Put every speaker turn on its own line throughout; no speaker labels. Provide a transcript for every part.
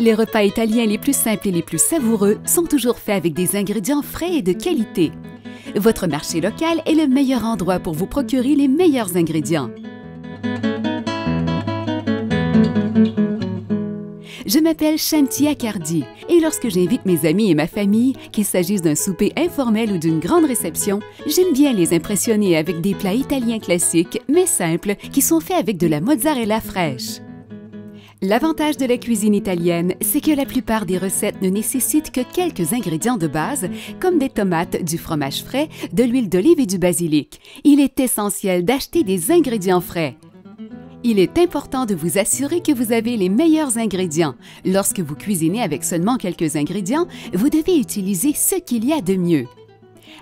Les repas italiens les plus simples et les plus savoureux sont toujours faits avec des ingrédients frais et de qualité. Votre marché local est le meilleur endroit pour vous procurer les meilleurs ingrédients. Je m'appelle Shanti Accardi et lorsque j'invite mes amis et ma famille, qu'il s'agisse d'un souper informel ou d'une grande réception, j'aime bien les impressionner avec des plats italiens classiques mais simples qui sont faits avec de la mozzarella fraîche. L'avantage de la cuisine italienne, c'est que la plupart des recettes ne nécessitent que quelques ingrédients de base, comme des tomates, du fromage frais, de l'huile d'olive et du basilic. Il est essentiel d'acheter des ingrédients frais. Il est important de vous assurer que vous avez les meilleurs ingrédients. Lorsque vous cuisinez avec seulement quelques ingrédients, vous devez utiliser ce qu'il y a de mieux.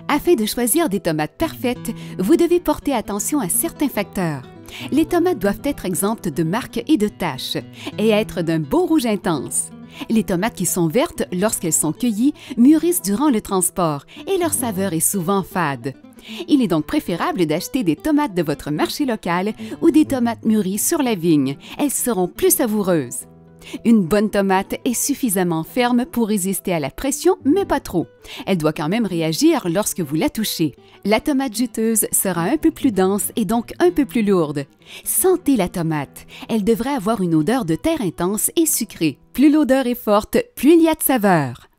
Afin de choisir des tomates parfaites, vous devez porter attention à certains facteurs. Les tomates doivent être exemptes de marques et de taches et être d'un beau rouge intense. Les tomates qui sont vertes, lorsqu'elles sont cueillies, mûrissent durant le transport et leur saveur est souvent fade. Il est donc préférable d'acheter des tomates de votre marché local ou des tomates mûries sur la vigne. Elles seront plus savoureuses. Une bonne tomate est suffisamment ferme pour résister à la pression, mais pas trop. Elle doit quand même réagir lorsque vous la touchez. La tomate juteuse sera un peu plus dense et donc un peu plus lourde. Sentez la tomate. Elle devrait avoir une odeur de terre intense et sucrée. Plus l'odeur est forte, plus il y a de saveur.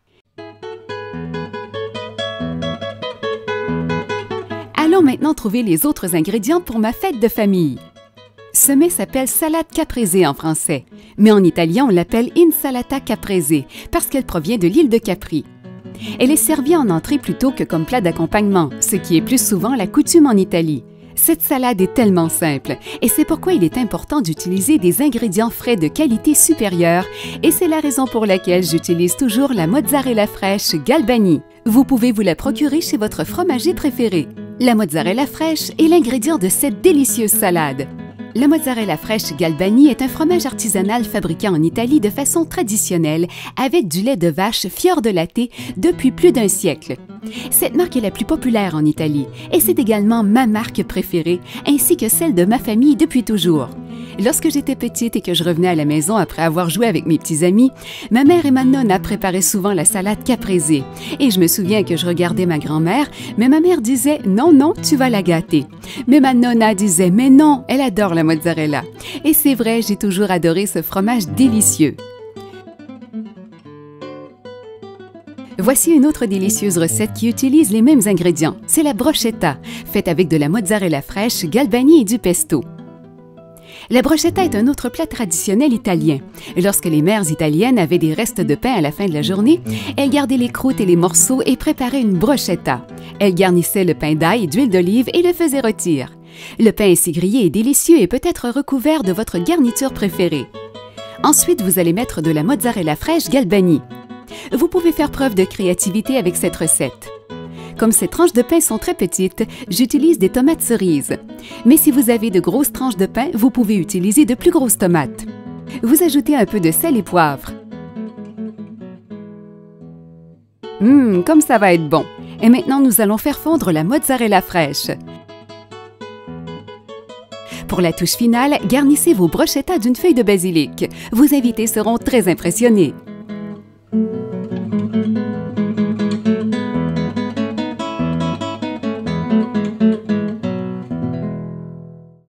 Allons maintenant trouver les autres ingrédients pour ma fête de famille. Ce mets s'appelle salade caprese en français, mais en italien on l'appelle insalata caprese parce qu'elle provient de l'île de Capri. Elle est servie en entrée plutôt que comme plat d'accompagnement, ce qui est plus souvent la coutume en Italie. Cette salade est tellement simple et c'est pourquoi il est important d'utiliser des ingrédients frais de qualité supérieure et c'est la raison pour laquelle j'utilise toujours la mozzarella fraîche Galbani. Vous pouvez vous la procurer chez votre fromager préféré. La mozzarella fraîche est l'ingrédient de cette délicieuse salade. La mozzarella fraîche Galbani est un fromage artisanal fabriqué en Italie de façon traditionnelle avec du lait de vache Fior de Latte depuis plus d'un siècle. Cette marque est la plus populaire en Italie et c'est également ma marque préférée ainsi que celle de ma famille depuis toujours. Lorsque j'étais petite et que je revenais à la maison après avoir joué avec mes petits amis, ma mère et ma nonna préparaient souvent la salade caprese. Et je me souviens que je regardais ma grand-mère, mais ma mère disait non, non, tu vas la gâter. Mais ma nonna disait mais non, elle adore la mozzarella. Et c'est vrai, j'ai toujours adoré ce fromage délicieux. Voici une autre délicieuse recette qui utilise les mêmes ingrédients. C'est la brochetta, faite avec de la mozzarella fraîche, galbani et du pesto. La brochetta est un autre plat traditionnel italien. Lorsque les mères italiennes avaient des restes de pain à la fin de la journée, elles gardaient les croûtes et les morceaux et préparaient une brochetta. Elles garnissaient le pain d'ail d'huile d'olive et le faisaient rôtir. Le pain ainsi grillé est délicieux et peut être recouvert de votre garniture préférée. Ensuite, vous allez mettre de la mozzarella fraîche galbani. Vous pouvez faire preuve de créativité avec cette recette. Comme ces tranches de pain sont très petites, j'utilise des tomates cerises. Mais si vous avez de grosses tranches de pain, vous pouvez utiliser de plus grosses tomates. Vous ajoutez un peu de sel et poivre. Hum, comme ça va être bon. Et maintenant, nous allons faire fondre la mozzarella fraîche. Pour la touche finale, garnissez vos brochettes d'une feuille de basilic. Vos invités seront très impressionnés.